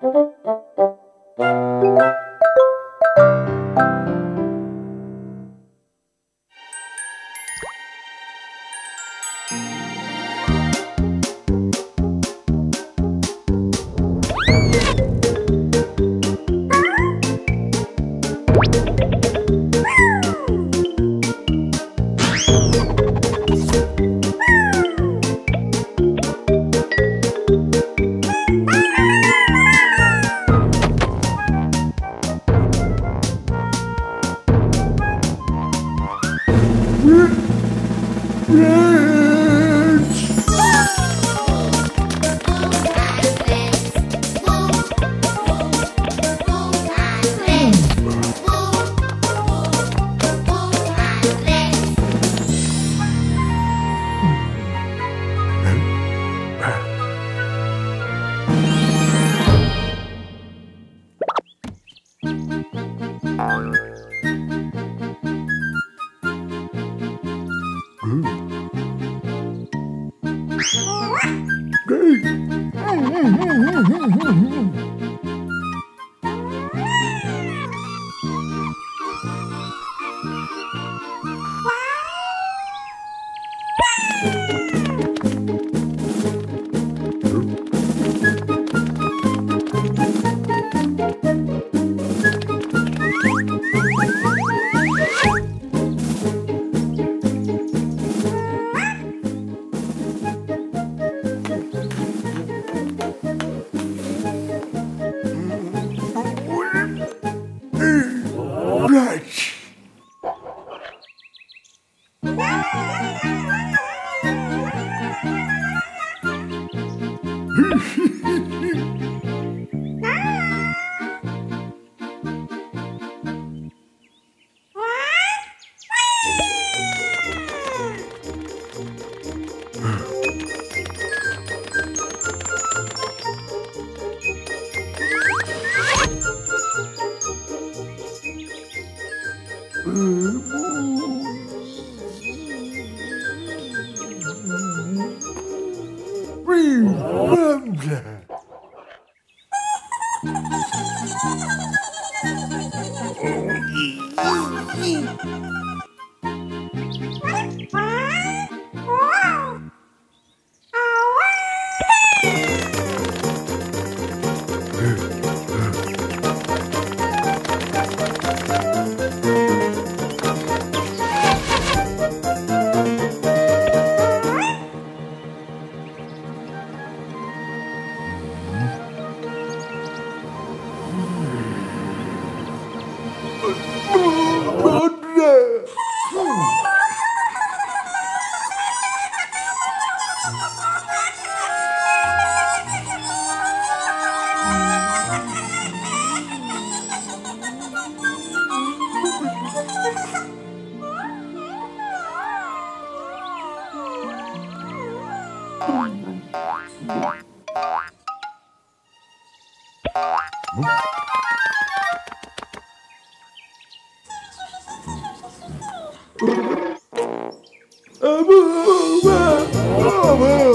Thank you. Bye. Hey. Ha ha ha ha! Oh, Monday. Mm-hmm. Ee, Abu, Abu, Abu.